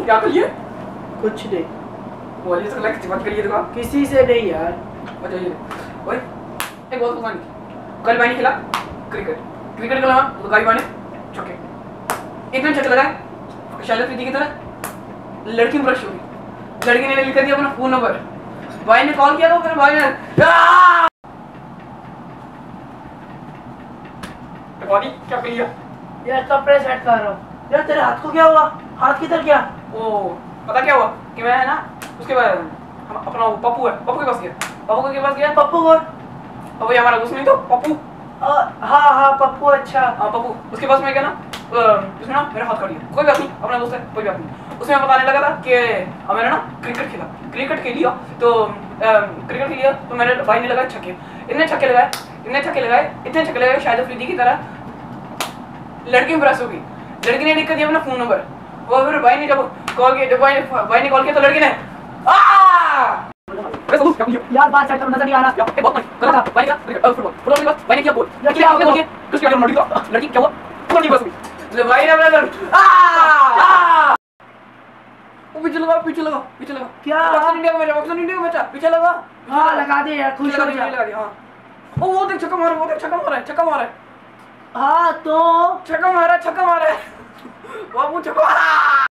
क्या करिए? कुछ नहीं। बोलिए तो लाइक मत करिए देखो। किसी से नहीं यार। बताइए ओए एक बहुत पसंद कल मैंने खेला क्रिकेट। क्रिकेट खेला तो गाड़ी मैंने छक्के इतने छक्के लगाए शायद प्रीति की तरह लड़की में ब्रश हो गई लड़की ने लिख दिया अपना फ़ोन नंबर भाई ने कॉल किया तो फिर भाई ने। तो क्या कर लिया? यार कपड़े सेट कर रहा हूँ। यार तेरे हाथ को क्या हुआ? हाथ किधर गया? ओ पता क्या हुआ कि मैं है ना उसके बाद हम अपना वो पप्पू है पप्पू के पास गया। पप्पू के पास गया। पप्पू कौन? पप्पू ये हमारा दोस्त नहीं तो पप्पू। हाँ हाँ पप्पू अच्छा। हाँ पप्पू। उसके पास मैं गया ना उसने ना मेरा हाथ काट दिया कोई बात नहीं अपना दोस्त है कोई बात नहीं। उसमें बताने लगा था कि मैंने ना क्रिकेट खेला। क्रिकेट खेल लिया तो क्रिकेट खेल लिया तो मेरे भाई ने लगाए छक्के। इतने छक्के लगाए इतने छक्के लगाए इतने छक्के लगाए शायद अफरीदी की तरह लड़की इंप्रेस हो गई। लड़की ने लिख दिया अपना फ़ोन नंबर। वो फिर भाई ने जब कॉल किया भाई भाई ने कॉल किया तो लड़की ने। क्या किया? यार बात सेट नज़र नहीं आ रहा। क्या बहुत गलत था। भाई अ, फुटबॉल फुटबॉल के भाई ने किया गोल क्या किया? गोल किया? क्रिस्टियानो रोनाल्डो का लड़की क्या हुआ? की बस ले भाई ने! आह! वो पीछे लगा पीछे लगा पीछे लगा। क्या? पाकिस्तान इंडिया का मैच पाकिस्तान इंडिया का मैच पीछे लगा। हाँ लगा दे यार खुश हो जा। लगा दिया, हाँ। ओ वो देख छक्का मारा वो देख छक्का मारा है छक्का मारा है। हाँ तो? छक्का मारा छक्का मारा बाबू छक्का